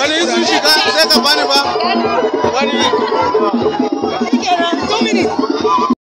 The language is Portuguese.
Olha isso, gente.